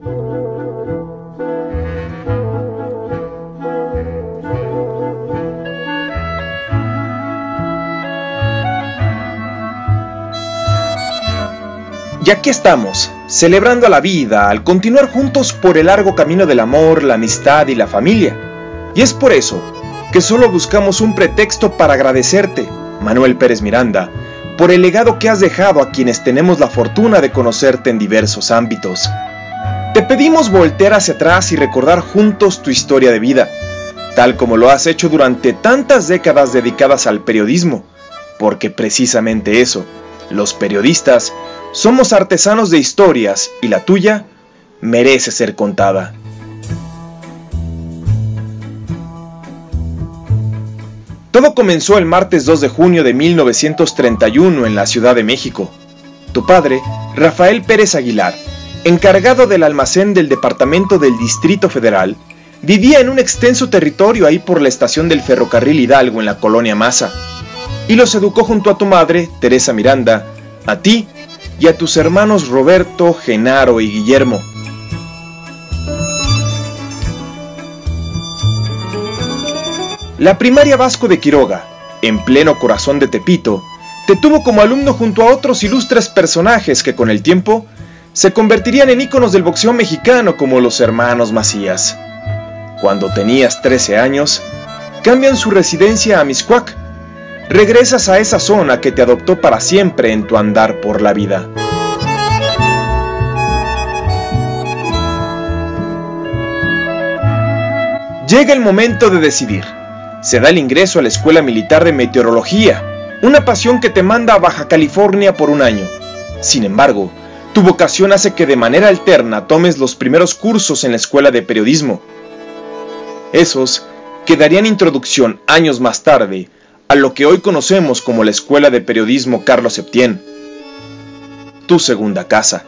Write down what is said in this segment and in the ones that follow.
Y aquí estamos, celebrando a la vida al continuar juntos por el largo camino del amor, la amistad y la familia. Y es por eso que solo buscamos un pretexto para agradecerte, Manuel Pérez Miranda, por el legado que has dejado a quienes tenemos la fortuna de conocerte en diversos ámbitos. Te pedimos voltear hacia atrás y recordar juntos tu historia de vida, tal como lo has hecho durante tantas décadas dedicadas al periodismo, porque precisamente eso, los periodistas, somos artesanos de historias y la tuya merece ser contada. Todo comenzó el martes 2 de junio de 1931 en la Ciudad de México. Tu padre, Rafael Pérez Aguilar, encargado del almacén del Departamento del Distrito Federal, vivía en un extenso territorio ahí por la estación del ferrocarril Hidalgo en la colonia Maza, y los educó junto a tu madre, Teresa Miranda, a ti y a tus hermanos Roberto, Genaro y Guillermo. La primaria Vasco de Quiroga, en pleno corazón de Tepito, te tuvo como alumno junto a otros ilustres personajes que con el tiempo se convertirían en íconos del boxeo mexicano como los hermanos Macías. Cuando tenías 13 años, cambian su residencia a Miscuac, regresas a esa zona que te adoptó para siempre en tu andar por la vida. Llega el momento de decidir. Se da el ingreso a la Escuela Militar de Meteorología, una pasión que te manda a Baja California por un año. Sin embargo, tu vocación hace que de manera alterna tomes los primeros cursos en la Escuela de Periodismo. Esos que darían introducción años más tarde a lo que hoy conocemos como la Escuela de Periodismo Carlos Septién, tu segunda casa.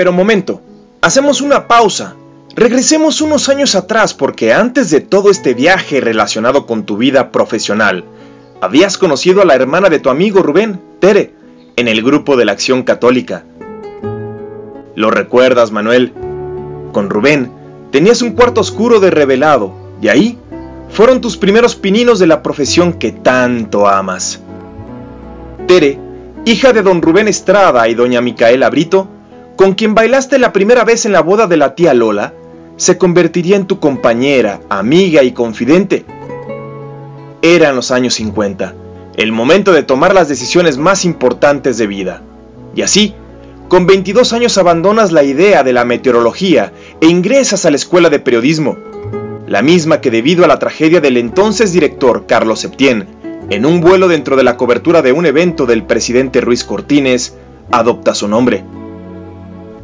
Pero momento, hacemos una pausa Regresemos unos años atrás porque antes de todo este viaje relacionado con tu vida profesional, habías conocido a la hermana de tu amigo Rubén, Tere, en el grupo de la Acción Católica. ¿Lo recuerdas, Manuel? Con Rubén tenías un cuarto oscuro de revelado y ahí fueron tus primeros pininos de la profesión que tanto amas. Tere, hija de don Rubén Estrada y doña Micaela Brito, con quien bailaste la primera vez en la boda de la tía Lola, se convertiría en tu compañera, amiga y confidente. Eran los años 50, el momento de tomar las decisiones más importantes de vida. Y así, con 22 años abandonas la idea de la meteorología e ingresas a la escuela de periodismo, la misma que debido a la tragedia del entonces director Carlos Septién, en un vuelo dentro de la cobertura de un evento del presidente Ruiz Cortines, adopta su nombre.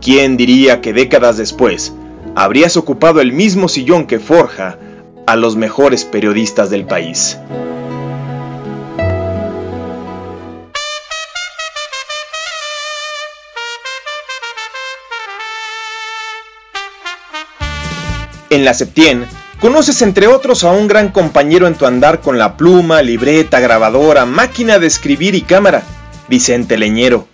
¿Quién diría que décadas después, habrías ocupado el mismo sillón que forja a los mejores periodistas del país. En la Septien, conoces entre otros a un gran compañero en tu andar con la pluma, libreta, grabadora, máquina de escribir y cámara, Vicente Leñero.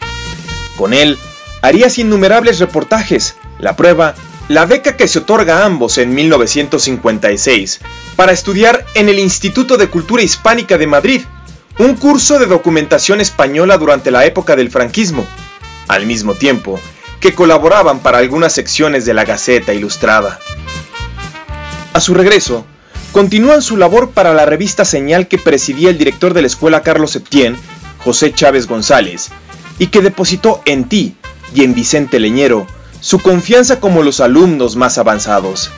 Con él, harías innumerables reportajes. La prueba la beca que se otorga a ambos en 1956 para estudiar en el Instituto de Cultura Hispánica de Madrid, un curso de documentación española durante la época del franquismo, al mismo tiempo que colaboraban para algunas secciones de la Gaceta Ilustrada. A su regreso, continúan su labor para la revista Señal que presidía el director de la escuela Carlos Septién, José Chávez González, y que depositó en ti y en Vicente Leñero su confianza como los alumnos más avanzados.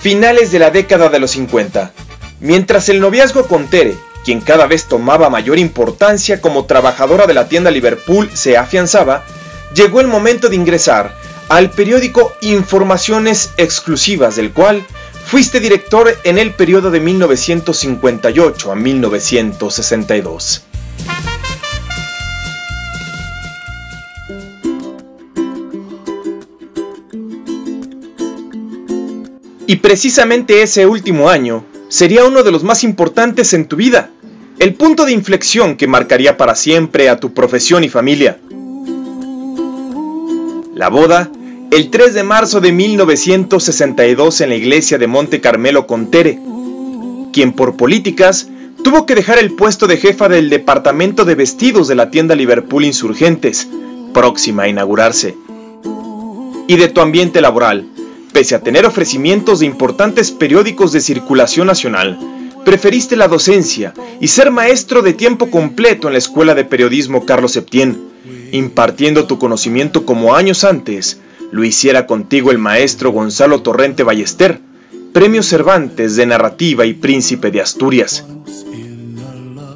Finales de la década de los 50. Mientras el noviazgo con Tere, quien cada vez tomaba mayor importancia como trabajadora de la tienda Liverpool, se afianzaba, llegó el momento de ingresar al periódico Informaciones Exclusivas, del cual fuiste director en el periodo de 1958 a 1962. Y precisamente ese último año sería uno de los más importantes en tu vida, el punto de inflexión que marcaría para siempre a tu profesión y familia. La boda, el 3 de marzo de 1962 en la iglesia de Monte Carmelo con Tere, quien por políticas tuvo que dejar el puesto de jefa del departamento de vestidos de la tienda Liverpool Insurgentes, próxima a inaugurarse. Y de tu ambiente laboral, pese a tener ofrecimientos de importantes periódicos de circulación nacional, preferiste la docencia y ser maestro de tiempo completo en la Escuela de Periodismo Carlos Septién, impartiendo tu conocimiento como años antes lo hiciera contigo el maestro Gonzalo Torrente Ballester, Premio Cervantes de Narrativa y Príncipe de Asturias.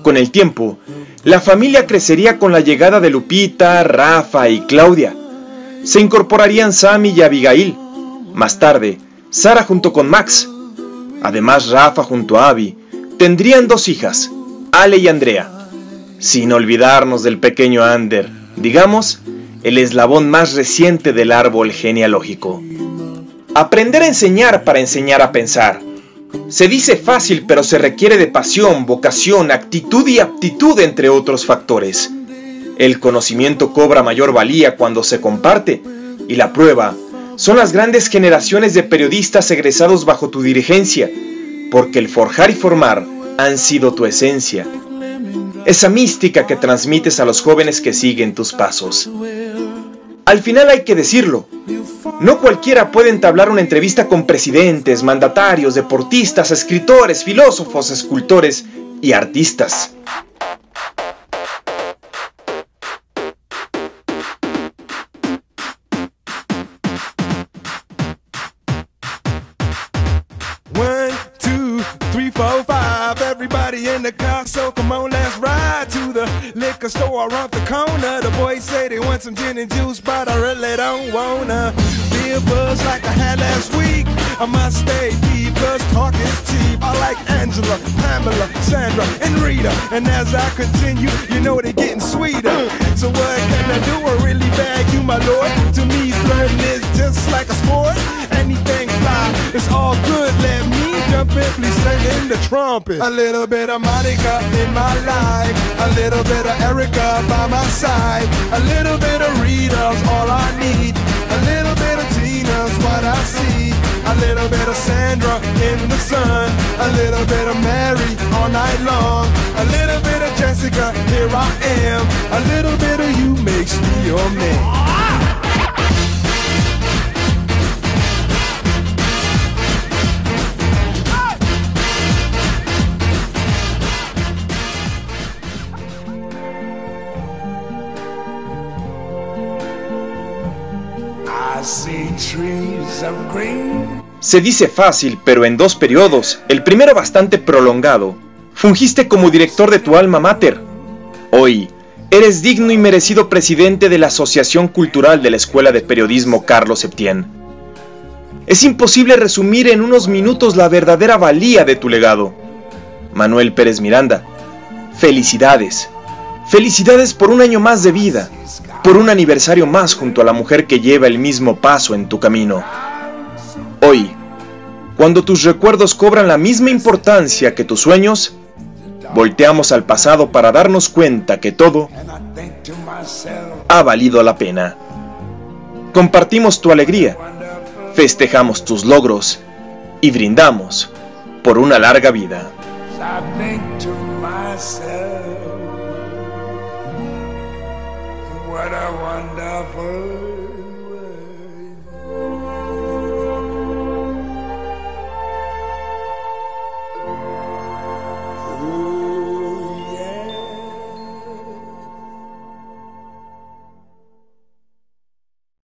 Con el tiempo, la familia crecería con la llegada de Lupita, Rafa y Claudia. Se incorporarían Sammy y Abigail. Más tarde, Sara junto con Max. Además, Rafa junto a Abby tendrían dos hijas, Ale y Andrea. Sin olvidarnos del pequeño Ander, digamos, el eslabón más reciente del árbol genealógico. Aprender a enseñar para enseñar a pensar. Se dice fácil, pero se requiere de pasión, vocación, actitud y aptitud, entre otros factores. El conocimiento cobra mayor valía cuando se comparte, y la prueba son las grandes generaciones de periodistas egresados bajo tu dirigencia, porque el forjar y formar han sido tu esencia. Esa mística que transmites a los jóvenes que siguen tus pasos. Al final hay que decirlo, no cualquiera puede entablar una entrevista con presidentes, mandatarios, deportistas, escritores, filósofos, escultores y artistas. Liquor store around the corner. The boys say they want some gin and juice, but I really don't wanna. Be a buzz like I had last week. I must stay deep, cause talk is cheap. I like Angela, Pamela, Sandra, and Rita. And as I continue, you know they're getting sweeter. So what can I do? I really bag you, my lord. To me, flirting is just like a sport. Anything fly, it's all good. Let me jump in, please sing in the trumpet. A little bit of Monica in my life, a little bit of Erica by my side, a little bit of Rita's all I need, a little bit of Tina's what I see, a little bit of Sandra in the sun, a little bit of Mary all night long, a little bit of Jessica, here I am, a little bit of you makes me your man. Se dice fácil, pero en dos periodos, el primero bastante prolongado, fungiste como director de tu alma mater. Hoy, eres digno y merecido presidente de la Asociación Cultural de la Escuela de Periodismo Carlos Septién. Es imposible resumir en unos minutos la verdadera valía de tu legado. Manuel Pérez Miranda, felicidades. Felicidades por un año más de vida, por un aniversario más junto a la mujer que lleva el mismo paso en tu camino. Hoy, cuando tus recuerdos cobran la misma importancia que tus sueños, volteamos al pasado para darnos cuenta que todo ha valido la pena. Compartimos tu alegría, festejamos tus logros y brindamos por una larga vida.